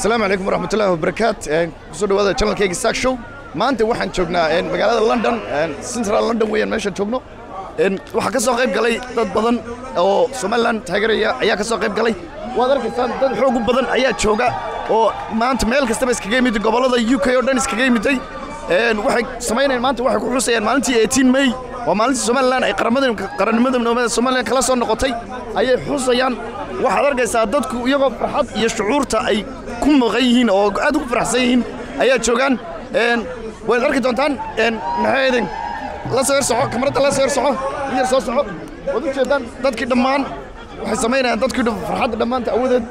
asalaamu calaykum waraxmatullahi wabarakaat ku soo dhawaada channelkayga saak show. Maanta waxaan joognaa magaalada london central london weeyaan meeshaan joogno. Waxaa ka soo qayb galay dad badan oo somalilan taageeraya ayaa ka soo qayb galay. Waad arkaysaan dad xoog u badan ayaa jooga oo maanta meel kastaba iskaga yimid gobollada u k oo dhan iskaga yimiday waxay samaynayaan maanta waxay ku xusayaan maalintii 18 may. Waa maalintii somalilan ay qarannimada midnimada somalilan kala soo noqotay. Ayay xusayaan. Waxaad arkaysaa dadku iyagoo farxad iyo shucuurta ay ku maqan yihiin oo aad ugu faraxsan yihiin ayaa joogaan waad arki doontaan maxay idin la soo yar soco kamarada la soo yar soco in yar soo soco waad u jeedaan dadkii dhammaan waxay samaynayaan dadkii farxadda dhammaanta awadeed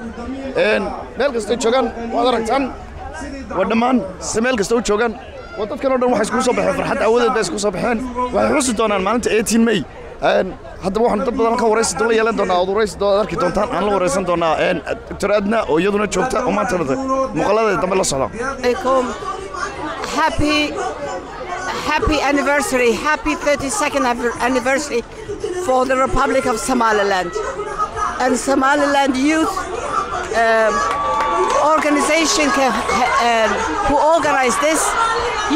meel kastay joogaan waad aragtaan waa dhammaan se meel kasta u joogaan waa dadkan oo dhan waxay iskugu soo baxeen farxadda awadeed bay iskugu soo baxeen waxay xusi doonaan maalinta 18 may haddaba happy happy anniversary happy 32nd anniversary for the republic of somaliland. And somaliland youth um, organization can, um, who organized this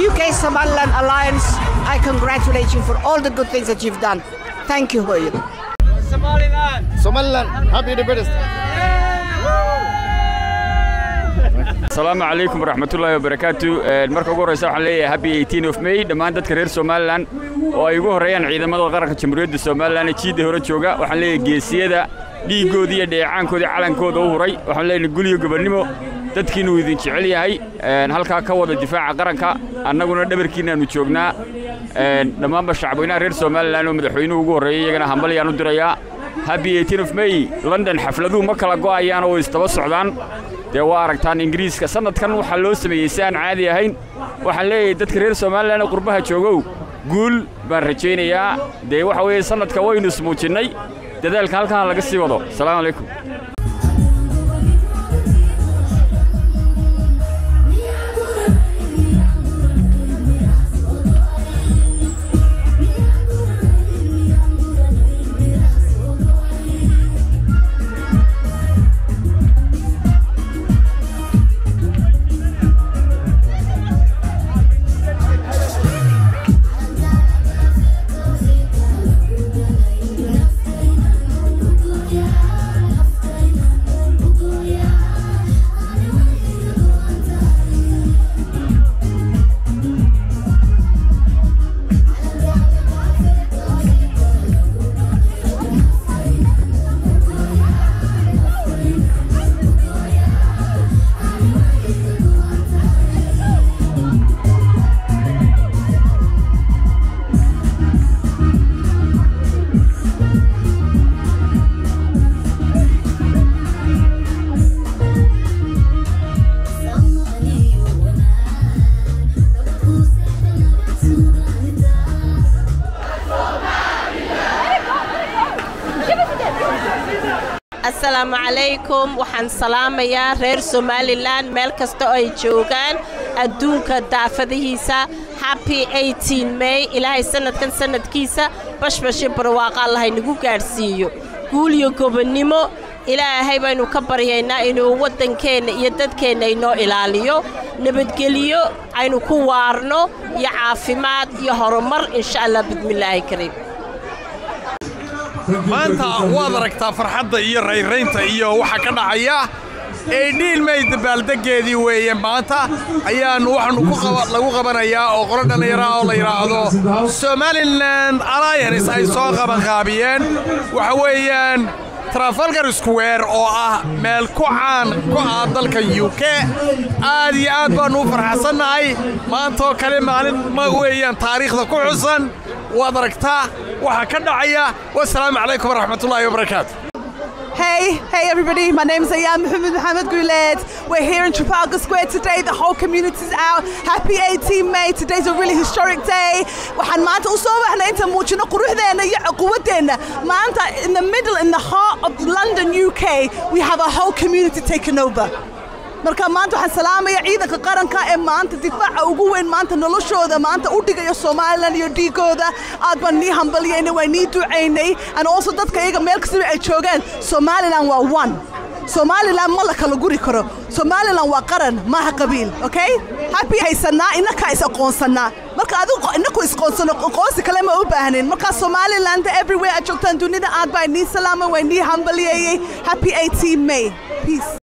uk somaliland alliance. I congratulate you for all the good things that you've done. Thank you William somaliland happy independence asalaamu calaykum waraxmatullaahi wabarakaatu marka ugu horreysa waxaan leeyahay happy 18 of may. Dhammaan dadka reer somalilan oo ay ugu horreeyaan ciidamada qaranka jamhuuriyadda somalilan ee jiidda hore jooga waxaan leeyahay geesiyada dhiiggoodii iyo dheecaankoodii calankooda u huray waxaan leeyahay gulyo gobonnimo dadkiinu idin jecel yahay halkaa ka wada difaaca qaranka. Annaguna dhabarkiinaannu joognaa. Dhammaanba shacbweynaha reer somalilan oo madaxweynuhu ugu horreeyay iyagana hambalyaan u dirayaa. 18 of may london xafladuhu ma kala go'ayaan oo isdaba socdaan. Dee waa aragtaan ingiriiska sannadkan waxaa loo sameeyey si aan caadi ahayn. Waxaan leeyahay dadka reer somalilan ee qurbaha joogow guul baan rajaynayaa. Dee waxa weeye sannadka waynu ismuujinnay dadaalka halkan laga sii wado. Asalaamu calaykum asalaamu calaykum waxaan salaamayaa reer somalilan meel kasta oo ay joogaan adduunka daafadihiisa. Happy 18 may. Ilaahay sannadkan sannadkiisa bashbashi barwaaqa allah inagu gaadhsiiyo guul iyo gobonnimo ilaahay baynu ka baryaynaa inuu waddankeenna iyo dadkeenna inoo ilaaliyo. Nabadgeliyo aynu ku waarno iyo caafimaad iyo horumar insha allah bismillaahi kariim maanta waad aragtaa farxadda iyo rayraynta iyo waxa ka dhacaya ee dhiilmay dabaaldeggeedii weeye maanta ayaannu waxaannu lagu qabanayaa oo qolo dhallinyaraha oo la yidhaahdo somalilan alliance ay soo qabanqaabiyeen. Waxa weeyaan trafalgar square oo ah meel ku caan ku ah dalka u k. Aad iyo aad baannu u farxsannahay maantaoo kale maalin ma weeyaan taariikhda ku xusan waad aragtaa waxa ka dhacaya wasalaamu calaykum waraxmatullaahi wabarakaatu Hey, hey everybody, my name is Ayam Muhammad Muhammad Goulet. We're here in Trafalgar Square today. The whole community's out. Happy 18 May. Today's a really historic day. waxaan maanta u soo baxnay inta muujino quruxdeena iyo quwadeena maanta in the middle in the heart of London UK we have a whole community taken over marka maanta waxaan salaamaya ciidanka qaranka ee maanta difaaca ugu weyn maanta noloshooda maanta u dhigaya somalilan iyo dhiigooda aad baan nii hambalyaynay waa nii ducaynay. And also dadka iyaga meel kastaba ay joogaan somalilan waa one. Somaliland ma la kala guri karo. Somaliland waa qaran maaha qabiil okay? Happy haysanaa inakaa is aqoonsanaa marka adigu inaku isqoonsano aqoonsi kale ma u baahnin marka somaliland everywhere aad joogtaan dunida aad baa inii salaama waa inii hambaliyeeyey happy 18 may. Peace